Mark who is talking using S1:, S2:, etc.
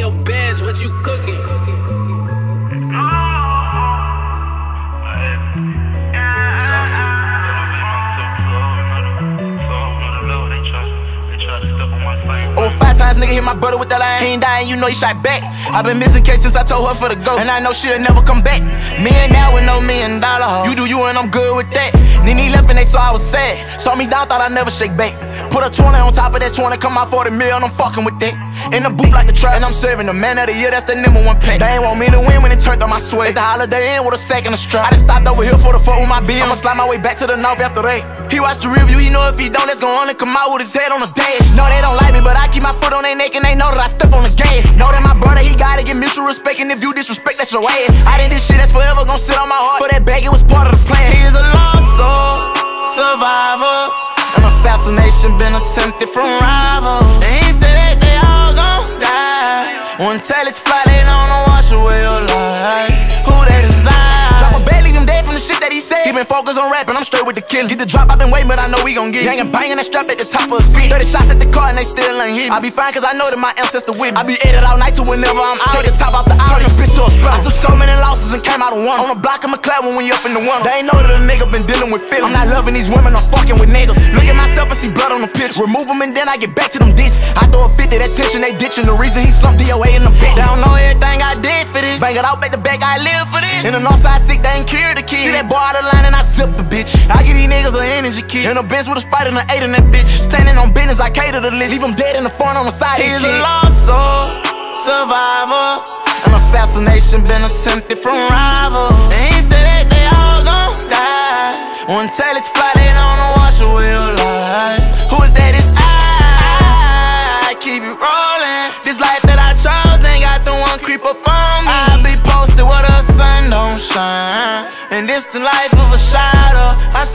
S1: your beds, what you cooking?
S2: Over five times, nigga hit my brother with that. He ain't dying, you know he shot back. i been missing case since I told her for the go. And I know she'll never come back. Me and now with no million dollar hoes. You do you and I'm good with that. Nene left and they saw I was sad. Saw me down, thought I'd never shake back. Put a 20 on top of that 20, come out 40 mil, I'm fucking with that. In the booth like the trap, and I'm serving the man of the year, that's the number one pick. They ain't want me to win when it turned on my sweat. At the Holiday Inn with a sack and a strap. I just stopped over here for the fuck with my bill. I'ma slide my way back to the north after that. He watched the review, he know if he don't, that's gon' only come out with his head on the dash. No, they don't like me, but I keep my foot on their neck and they know that I step on the gas. Know that my brother, he gotta get mutual respect, and if you disrespect, that's your ass. I did this shit that's forever gon' sit on my heart. For that bag, it was part of the plan. He is a lost soul, survivor. An assassination been attempted from rivals. And he said that One it's fly, they don't wash away your life. Who they design? Drop a bag, leave him dead from the shit that he said. He been focused on rapping, I'm straight with the kill. Get the drop, i been waiting, but I know we gon' get. Young and banging that strap at the top of his feet. 30 shots at the car and they still ain't hit. I be fine cause I know that my ancestor with me. I be edit all night to whenever I'm out. Take the top off the out, turn the bitch to a. I took so many losses and came out of one. On the block, I'm a clap when we up in the one. They ain't know that a nigga been dealing with feelings. I'm not loving these women, I'm fucking with niggas. Look at myself and see blood on the pitch. Remove them and then I get back to them ditches. I throw a 50, tension, they ditching. The reason he slumped DOA in the bitch. They don't know everything I did for this. Bang it out, back the back, I live for this. In the north side sick, they ain't cured the kid. See that boy out of line and I zip the bitch. I get these niggas an energy kid. In a bench with a spider and an eight in that bitch. Standing on business, I cater the list. Leave him dead in the front on the side. He's a lost soul, survivor. An assassination been attempted from rivals. And he said that they all gon' die. Tell it's fly, they don't know wash away your life. Creep up on me. I be posted where the sun don't shine. And this the life of a shadow. I